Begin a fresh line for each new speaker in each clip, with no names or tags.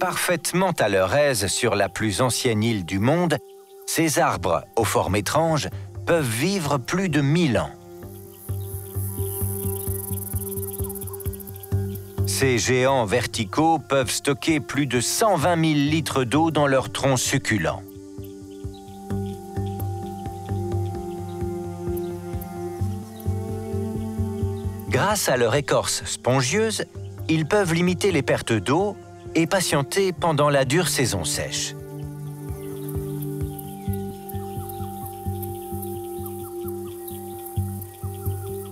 Parfaitement à leur aise sur la plus ancienne île du monde, ces arbres aux formes étranges peuvent vivre plus de 1000 ans. Ces géants verticaux peuvent stocker plus de 120 000 litres d'eau dans leur tronc succulent. Grâce à leur écorce spongieuse, ils peuvent limiter les pertes d'eau et patienter pendant la dure saison sèche.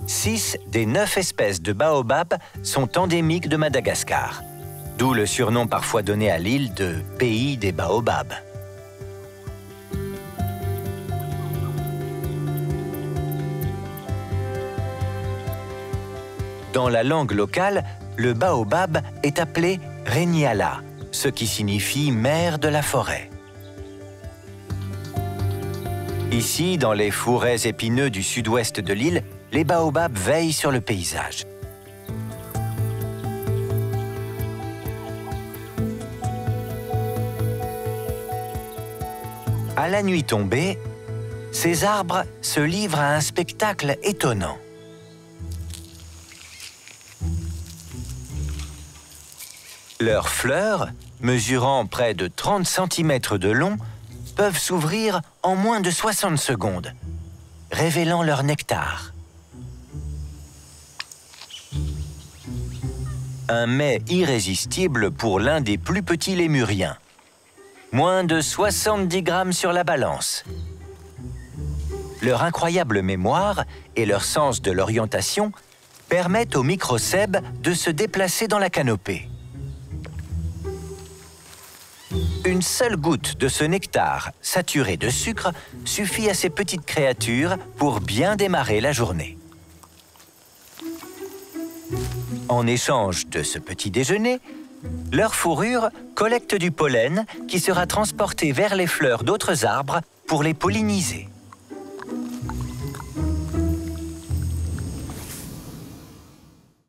Six des neuf espèces de baobab sont endémiques de Madagascar, d'où le surnom parfois donné à l'île de « pays des baobabs ». Dans la langue locale, le baobab est appelé Reniala, ce qui signifie mère de la forêt. Ici, dans les fourrés épineux du sud-ouest de l'île, les baobabs veillent sur le paysage. À la nuit tombée, ces arbres se livrent à un spectacle étonnant. Leurs fleurs, mesurant près de 30 cm de long, peuvent s'ouvrir en moins de 60 secondes, révélant leur nectar. Un mets irrésistible pour l'un des plus petits lémuriens. Moins de 70 grammes sur la balance. Leur incroyable mémoire et leur sens de l'orientation permettent aux microcèbes de se déplacer dans la canopée. Une seule goutte de ce nectar saturé de sucre suffit à ces petites créatures pour bien démarrer la journée. En échange de ce petit déjeuner, leur fourrure collecte du pollen qui sera transporté vers les fleurs d'autres arbres pour les polliniser.